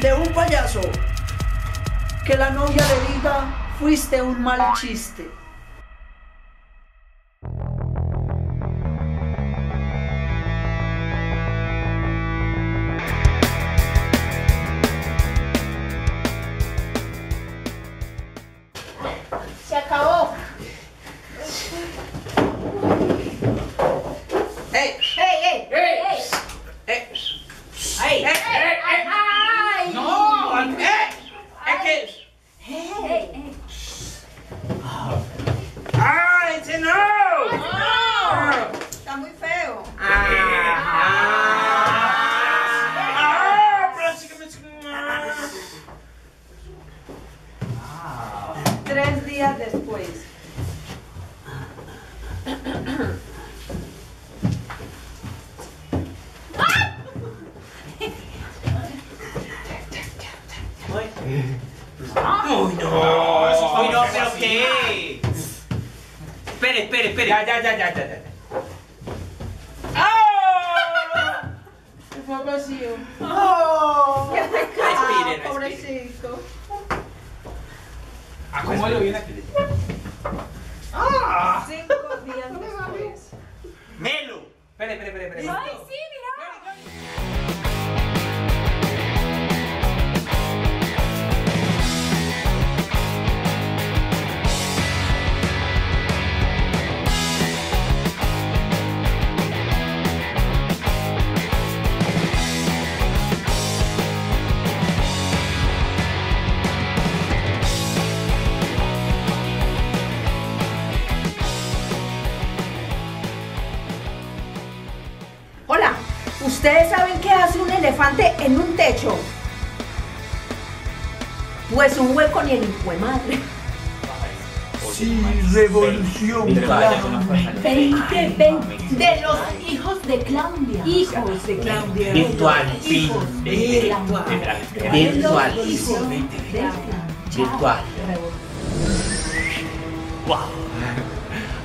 de un payaso. Que la novia le diga, fuiste un mal chiste. ¿Qué? Espere, espere, espere. Ya, ya, ya, ya, ya, ya. ¡Ah! Se fue vacío. ¡Oh! Respire, respire. Pobrecito. Acomódelo bien aquí. ¡Ah! Cinco días después. Melo. Espere, espere, espere, espere. ¡Ay, sí, Hola, ¿ustedes saben qué hace un elefante en un techo? Pues un hueco ni el hijo de madre. Sí, revolución. Veinte, veinte. De los hijos de Claudia. Hijos de Claudia. Virtual, Hijos de Virtual. Claudia. Virtual. Los hijos de Claudia. Virtual. Wow.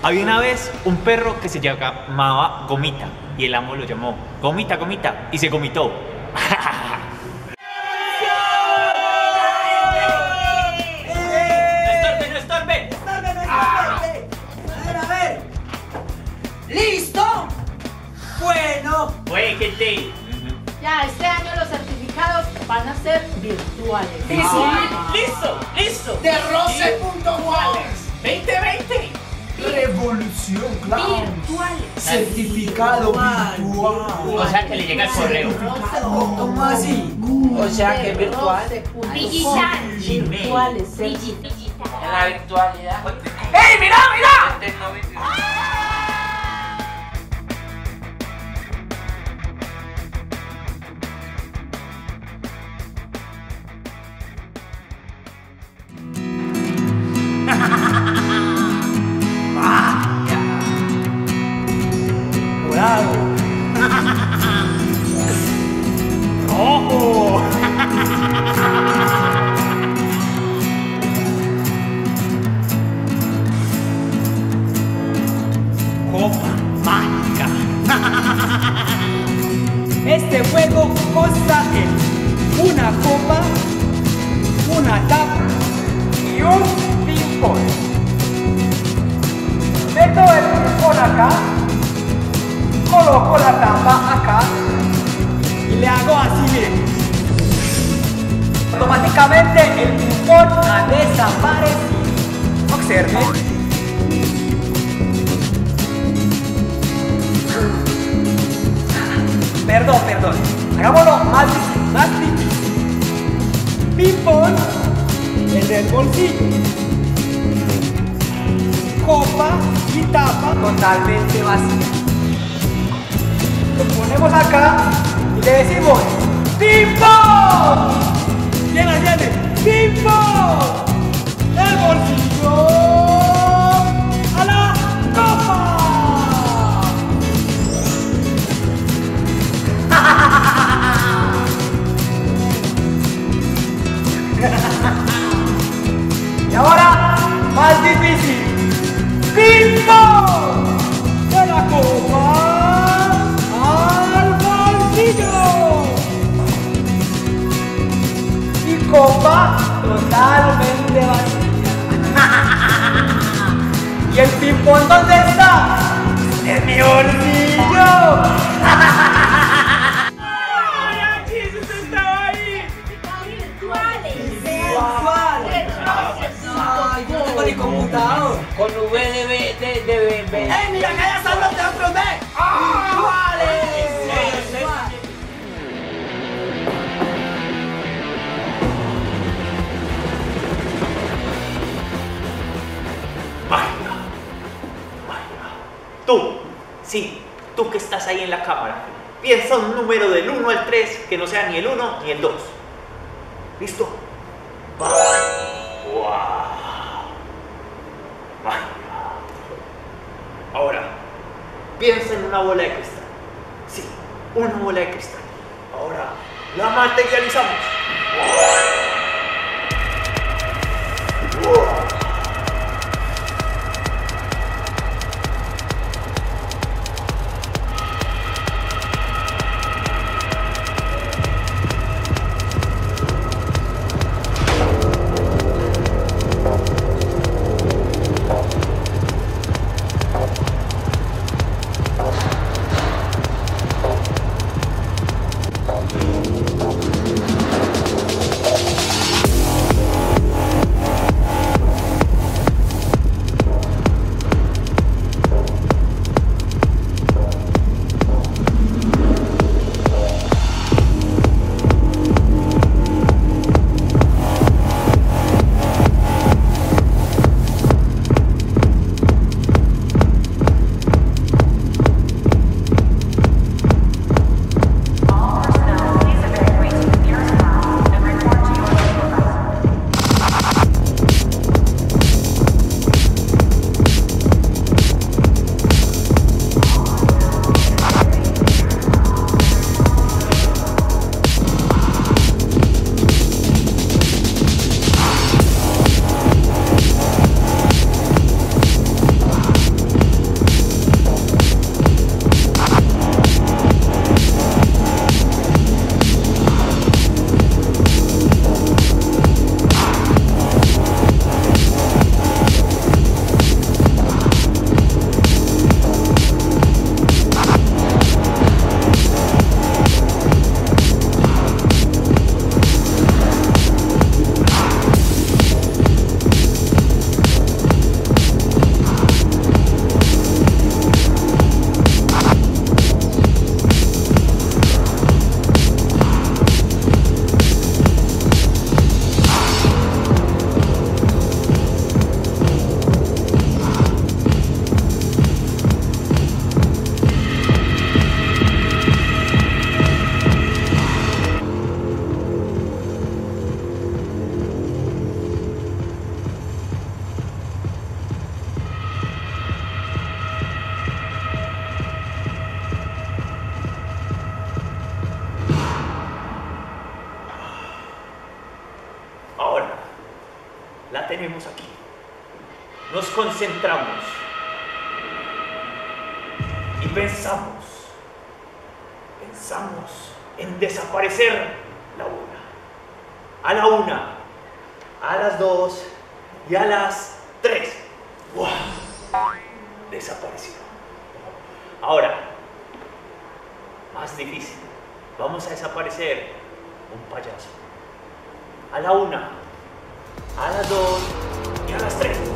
Había una vez un perro que se llamaba Gomita y el amo lo llamó Gomita, Gomita y se gomitó. No estorbe, no estorbe. A ver, a ver. ¿Listo? Bueno. Oye, gente. Ya, este año los certificados van a ser virtuales. Listo, listo. De roce.wales. 2020. Revolución, claro. Virtuales. Certificado virtual. O sea que le llega el correo. ¿Cómo así? O sea que virtual. Digital. Virtuales. La virtualidad. ¡Ey, mira, mira! Copa mágica. Este juego consta en una copa, una tapa y un ping-pong. Meto el ping-pong acá, coloco la tapa acá y le hago así, miren. Automáticamente el ping-pong ha desaparecido. Observen. Perdón, perdón. Hagámoslo más difícil, más difícil. En el bolsillo. Copa y tapa totalmente vacía. Lo ponemos acá y le decimos ¡Ping-pong! Viene, viene. ¡Ping-pong! El bolsillo Y ahora, más difícil. ¡Ping-pong! De la copa al bolsillo. copa totalmente vacía. ¿Y el ping-pong dónde está? ¡En mi bolsillo! Ni computador. Con V de B, de, de, B, B. ¡Ey, mira que allá están los teatros de virtuales! Magia. Magia. Tú, sí, tú que estás ahí en la cámara. Piensa un número del 1 al 3 que no sea ni el 1 ni el 2. ¿Listo? Va. Wow. Magia. Ahora, piensa en una bola de cristal. Sí, una bola de cristal. Ahora, la materializamos. Tenemos aquí. Nos concentramos y pensamos, pensamos en desaparecer la una. A la una, a las dos y a las tres. ¡Wow! Desapareció. Ahora, más difícil. Vamos a desaparecer un payaso. A la una, a las 2 y a las 3.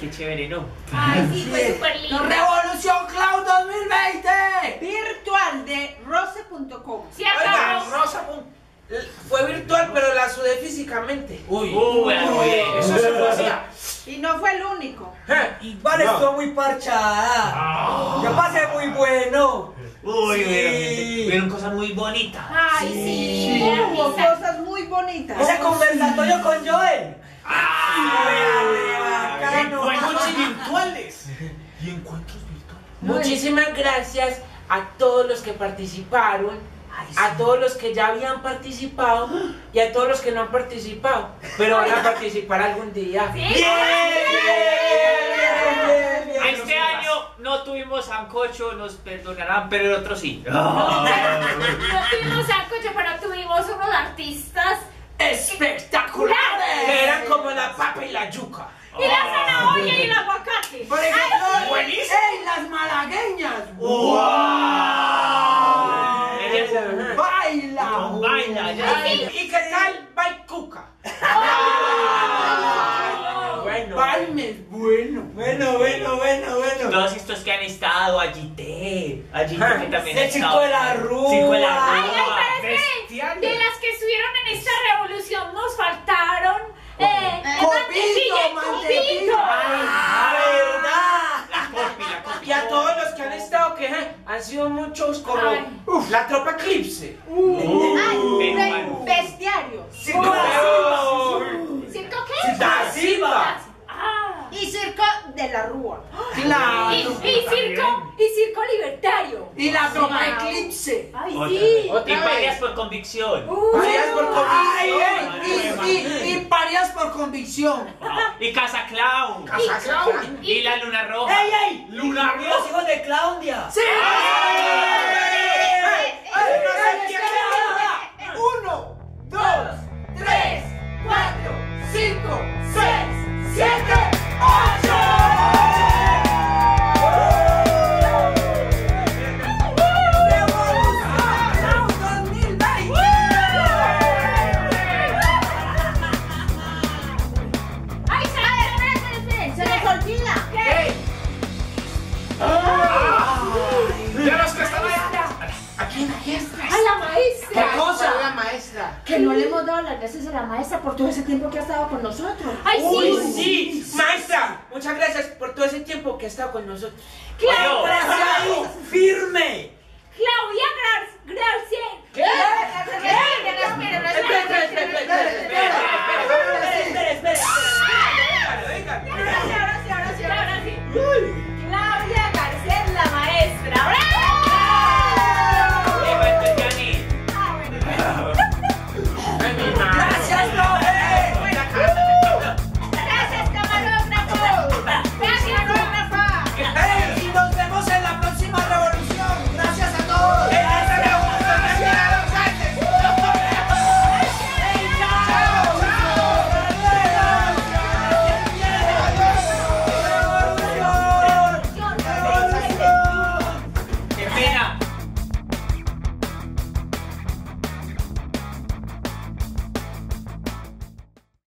Qué chévere, ¿no? Ay, sí, fue súper lindo. ¡Revolución Cloud 2020! Virtual de rose.com. Sí, oiga. Rosa fue virtual, pero la sudé físicamente. Uy, bien. Eso se fue así. Y no fue el único. Eh, Igual estuvo muy parchada. Yo pasé muy bueno. Uy, Sí. vieron, vieron cosas muy bonitas. Ay, sí. Hubo cosas muy bonitas. Ese conversatorio con Joel. Ah, encuentros virtuales. Y encuentros virtuales. Muchísimas gracias a todos los que participaron, a todos los que ya habían participado y a todos los que no han participado, pero van a participar algún día. Sí. Este año no tuvimos sancocho, nos perdonarán, pero el otro sí. No tuvimos sancocho, pero tuvimos unos artistas ¡Espectaculares! Que eran como la papa y la yuca. Y la zanahoria y el aguacate. Por ejemplo, buenísimo. ¡Ey, las malagueñas! Ellas- ¡Baila! No, baila, ya. ¿Y, y qué tal Baicuca? Bueno. Baime es bueno. Bueno, bueno, bueno, bueno. Todos estos que han estado, Agité, Agité que también ha estado. de la Rúa. Circo de la Ay, Rúa. ay, pero esperen, de las que estuvieron en esta revolución nos faltaron eh, Copito, mantequilla y mantequilla. copito. ¡Ah, verdad! La copi, la copi. Y a todos los que han estado, que eh, han sido muchos, como Ay. uf, la tropa Eclipse. Bueno. Bestiario. Circo. ¿Circo qué? Da Silva. Ah. Y circo de la Rúa. Claro. Y, y circo, y circo libertario. Y la tropa. Eclipse. Ay, Otra. sí. Y vez. por convicción. Uh, por y, y, y parias por convicción. Y Casa Clown. Casa Clown. Y la Luna Roja. ¡Ey, ey! ¡Luna Y los hijos de Claudia. ¡Sí! Uno, dos, tres, cuatro, cinco, seis, siete, con nosotros. Ay, Uy, sí. maestra. Muchas gracias por todo ese tiempo que ha estado con nosotros. ¡Siempre